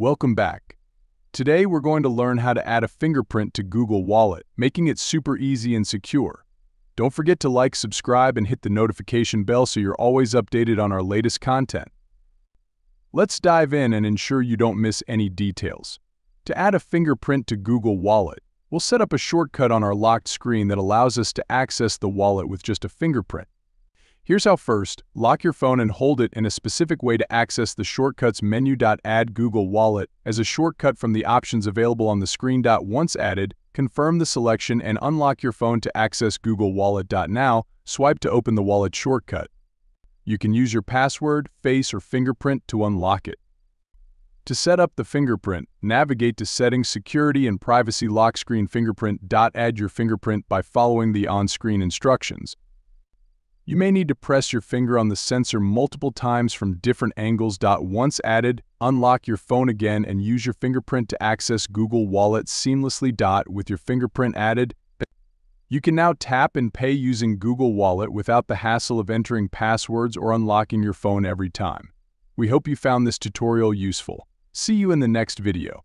Welcome back. Today we're going to learn how to add a fingerprint to Google Wallet, making it super easy and secure. Don't forget to like, subscribe, and hit the notification bell so you're always updated on our latest content. Let's dive in and ensure you don't miss any details. To add a fingerprint to Google Wallet, we'll set up a shortcut on our locked screen that allows us to access the wallet with just a fingerprint. Here's how first, lock your phone and hold it in a specific way to access the shortcuts menu. Add Google Wallet as a shortcut from the options available on the screen. Once added, confirm the selection and unlock your phone to access Google Wallet. Now, swipe to open the wallet shortcut. You can use your password, face, or fingerprint to unlock it. To set up the fingerprint, navigate to Settings Security and Privacy Lock Screen Fingerprint. Add your fingerprint by following the on-screen instructions. You may need to press your finger on the sensor multiple times from different angles. Once added, unlock your phone again and use your fingerprint to access Google Wallet seamlessly. With your fingerprint added, you can now tap and pay using Google Wallet without the hassle of entering passwords or unlocking your phone every time. We hope you found this tutorial useful. See you in the next video.